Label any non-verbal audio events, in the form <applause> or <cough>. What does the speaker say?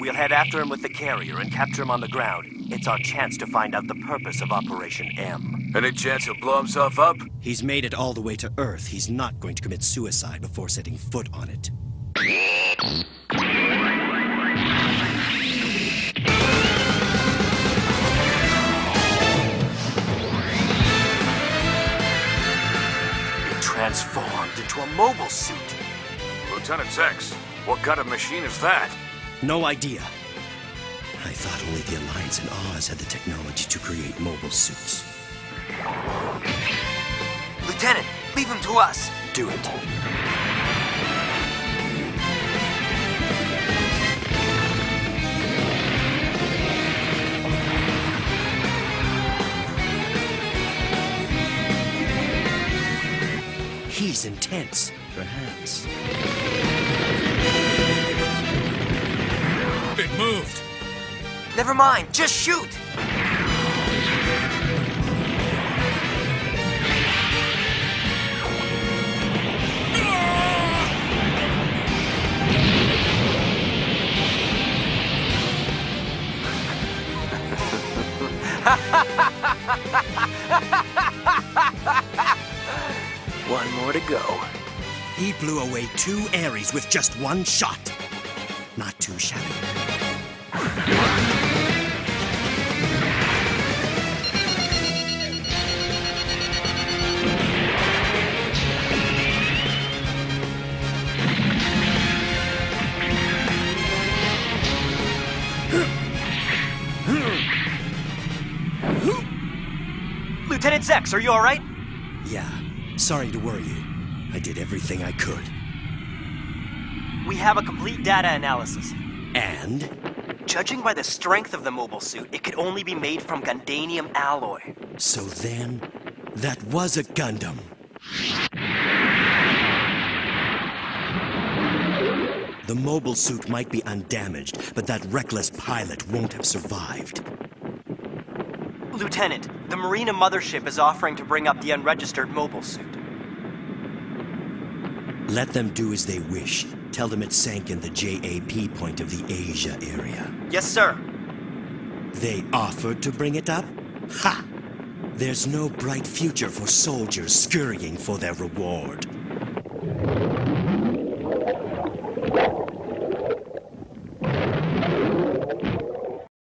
We'll head after him with the carrier and capture him on the ground. It's our chance to find out the purpose of Operation M. Any chance he'll blow himself up? He's made it all the way to Earth. He's not going to commit suicide before setting foot on it. It transformed into a mobile suit. Lieutenant Zechs, what kind of machine is that? No idea. I thought only the Alliance and Oz had the technology to create mobile suits. Lieutenant, leave him to us. Do it. He's intense, perhaps. Never mind, just shoot. <laughs> One more to go. He blew away two Aries with just one shot. Not too shabby. Lieutenant Zechs, are you all right? Yeah, sorry to worry you. I did everything I could. We have a complete data analysis. And Judging by the strength of the mobile suit, it could only be made from Gundanium alloy. so then, that was a Gundam. The mobile suit might be undamaged, but that reckless pilot won't have survived. Lieutenant, the Marina mothership is offering to bring up the unregistered mobile suit. Let them do as they wish. Tell them it sank in the JAP point of the Asia area. Yes, sir. They offered to bring it up? Ha! There's no bright future for soldiers scurrying for their reward.